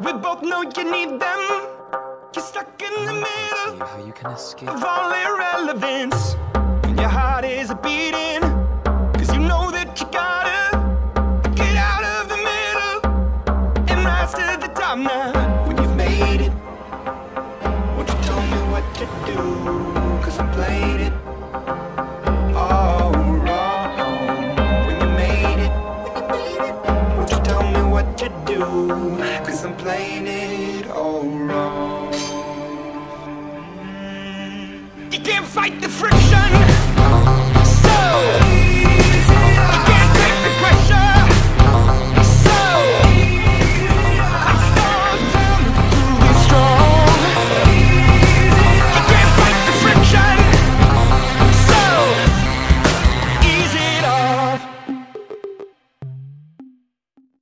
We both know you need them. You're stuck in the middle. How you can escape. Of all irrelevance. And your heart is a beating. Cause you know that you gotta get out of the middle and rise to the top now. When you've made it, won't you tell me what to do? Cause to do? Cause I'm playing it all wrong. You can't fight the friction